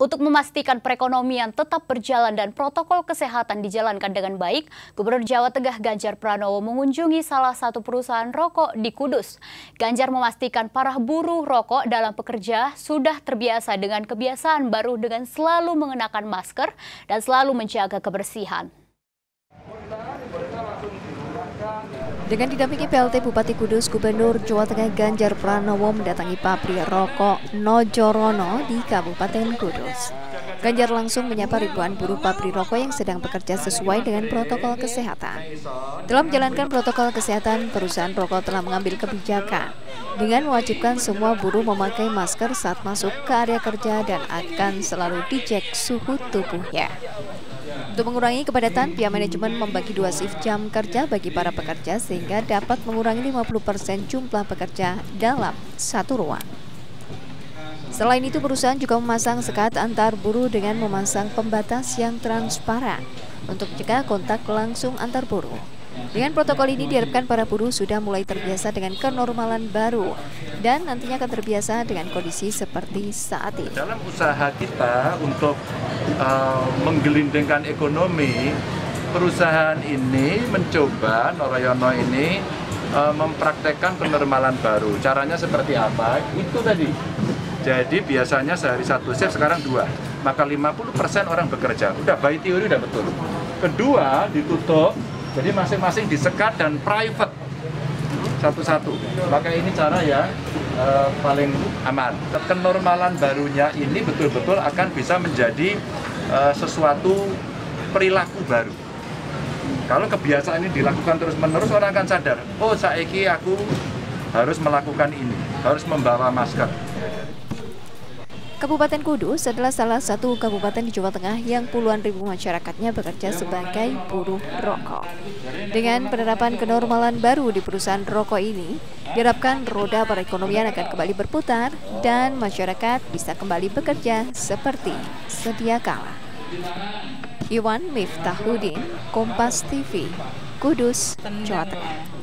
Untuk memastikan perekonomian tetap berjalan dan protokol kesehatan dijalankan dengan baik, Gubernur Jawa Tengah Ganjar Pranowo mengunjungi salah satu perusahaan rokok di Kudus. Ganjar memastikan para buruh rokok dalam pekerja sudah terbiasa dengan kebiasaan baru dengan selalu mengenakan masker dan selalu menjaga kebersihan. Dengan didampingi PLT Bupati Kudus, Gubernur Jawa Tengah Ganjar Pranowo mendatangi pabrik rokok Nojorono di Kabupaten Kudus. Ganjar langsung menyapa ribuan buruh pabrik rokok yang sedang bekerja sesuai dengan protokol kesehatan. Dalam menjalankan protokol kesehatan, perusahaan rokok telah mengambil kebijakan dengan mewajibkan semua buruh memakai masker saat masuk ke area kerja dan akan selalu dicek suhu tubuhnya. Untuk mengurangi kepadatan, pihak manajemen membagi dua shift jam kerja bagi para pekerja sehingga dapat mengurangi 50% jumlah pekerja dalam satu ruang. Selain itu, perusahaan juga memasang sekat antar buruh dengan memasang pembatas yang transparan untuk mencegah kontak langsung antar buruh. Dengan protokol ini diharapkan para buruh sudah mulai terbiasa dengan kenormalan baru dan nantinya akan terbiasa dengan kondisi seperti saat ini. Dalam usaha kita untuk uh, menggelindingkan ekonomi, perusahaan ini mencoba Noroyono ini uh, mempraktekkan kenormalan baru. Caranya seperti apa? Itu tadi. Jadi biasanya sehari satu shift sekarang dua. Maka 50% orang bekerja. Udah by teori udah betul. Kedua ditutup jadi masing-masing disekat dan private satu-satu. Maka ini cara yang uh, paling aman. Kenormalan barunya ini betul-betul akan bisa menjadi uh, sesuatu perilaku baru. Kalau kebiasaan ini dilakukan terus-menerus, orang akan sadar, oh saiki aku harus melakukan ini, harus membawa masker. Kabupaten Kudus adalah salah satu kabupaten di Jawa Tengah yang puluhan ribu masyarakatnya bekerja sebagai buruh rokok. Dengan penerapan kenormalan baru di perusahaan rokok ini, diharapkan roda perekonomian akan kembali berputar dan masyarakat bisa kembali bekerja seperti sedia kala. Iwan Miftahudin, Kompas TV, Kudus, Jawa Tengah.